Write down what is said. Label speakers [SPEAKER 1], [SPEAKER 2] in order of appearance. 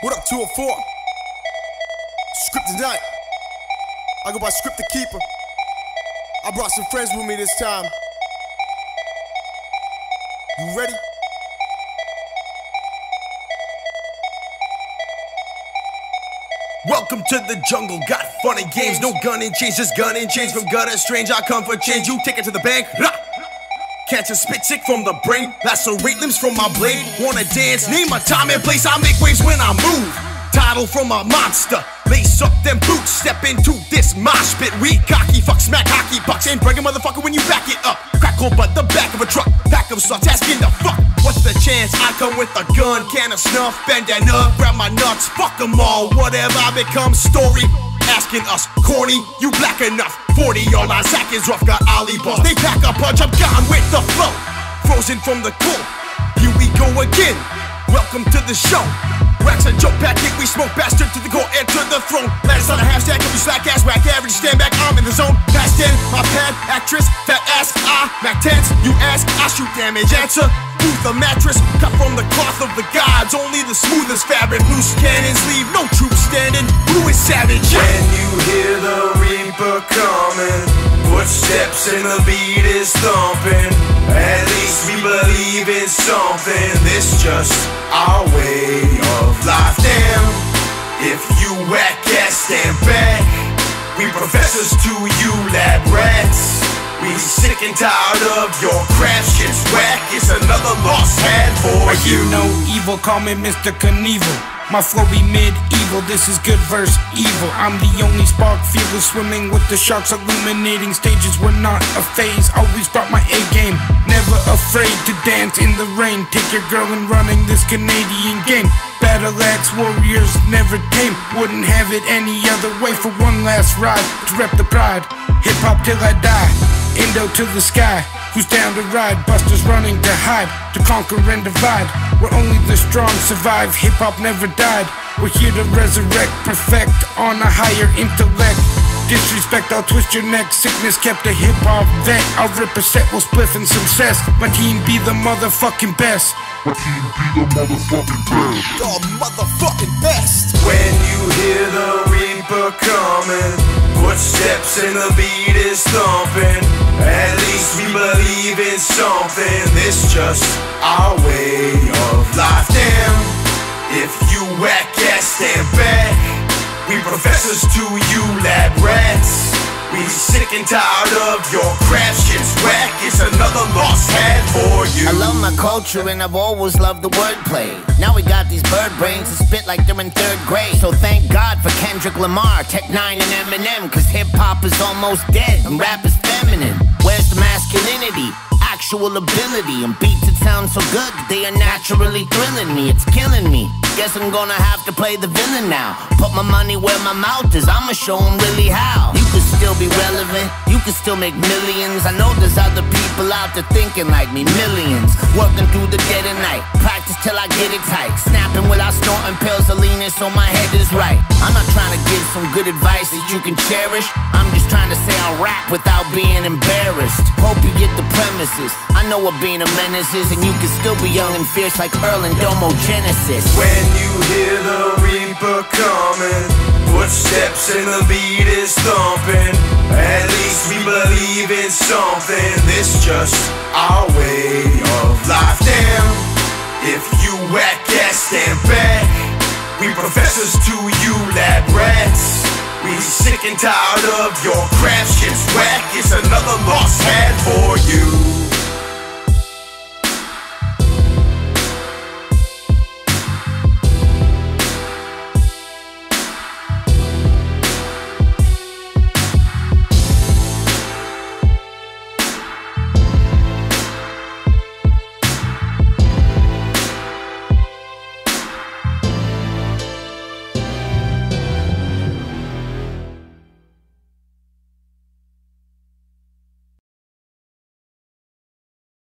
[SPEAKER 1] What up, 204? Script tonight. I go by Skryp Tha Keeper. I brought some friends with me this time. You ready?
[SPEAKER 2] Welcome to the jungle, got funny games, no gun and chains, just gun and chains from gutter strange. I come for change, you take it to the bank. Rah! Cancer spit sick from the brain, lacerate limbs from my blade. Wanna dance, name my time and place, I make waves when I move. Title from a monster, lace up them boots, step into this mosh pit. We cocky, fuck smack hockey pucks, and break a motherfucker when you back it up. Crackle but the back of a truck, pack of sucks, asking the fuck. What's the chance? I come with a gun, can of snuff, bandana, grab my nuts, fuck them all. Whatever I become, story asking us, corny, you black enough. 40 all line sack is rough, got ollie balls. They pack a punch, I'm gone with Frozen from the cold, here we go again. Welcome to the show. Racks a joke packet, we smoke bastard to the core, enter the throne. Last on a hashtag, if you slack ass, whack average, stand back, I'm in the zone. Past 10, my pad, actress, fat ass, I, Mac 10s, you ask, I shoot damage, answer. Booth a mattress, cut from the cloth of the gods, only the smoothest fabric. Loose cannons leave no troops standing, blue is savage.
[SPEAKER 3] When you hear the reaper coming, footsteps and the beat is thumping. At least we believe in something. This just our way of life. Damn, if you whack ass, stand back. We professors to you lab rats. We sick and tired of your for you.
[SPEAKER 4] Know evil, call me Mr. Knievel. My flow be medieval, this is good verse evil. I'm the only spark feeler swimming with the sharks, illuminating stages We're not a phase. Always brought my A game, never afraid to dance in the rain. Take your girl and running this Canadian game. Battle axe warriors never tame, wouldn't have it any other way for one last ride to rep the pride. Hip hop till I die. Indo to the sky. Who's down to ride? Busters running to hide, to conquer and divide. Where only the strong survive. Hip hop never died. We're here to resurrect, perfect on a higher intellect. Disrespect, I'll twist your neck. Sickness kept a hip hop vet. I'll rip a set, we'll spliff and some cess. My team be the motherfucking best.
[SPEAKER 1] The motherfucking best.
[SPEAKER 3] When you hear the reaper coming, footsteps and the beat is thumping. At least we believe in something. This just our way of life. Damn, if you whack ass, stand back. We professors to you lab rats. We sick and tired of your crap shit's whack. It's another lost for you.
[SPEAKER 5] I love my culture and I've always loved the wordplay. Now we got these bird brains that spit like they're in third grade. So thank God for Kendrick Lamar, Tech N9ne, and Eminem. Cause hip hop is almost dead and rap is feminine. Where's the masculinity? Actual ability and beats that sound so good they are naturally thrilling me. It's killing me. Guess I'm gonna have to play the villain now. Put my money where my mouth is. I'ma show 'em really how. You can still be relevant. Can still make millions. I know there's other people out there thinking like me. Millions. Working through the dead of night. Practice till I get it tight. Snapping without snorting pills of leaning so my head is right. I'm not trying to give some good advice that you can cherish. I'm just trying to say I rap without being embarrassed. Hope you get the premises. I know what being a menace is, and you can still be young and fierce like Earl and Domo Genesis.
[SPEAKER 3] When you hear the reaper coming, footsteps and the beat is thumping. Something. This just our way of life. Damn, if you whack ass, stand back. We professors to you lab rats. We sick and tired of your crap shit's whack. It's another lost hand for you.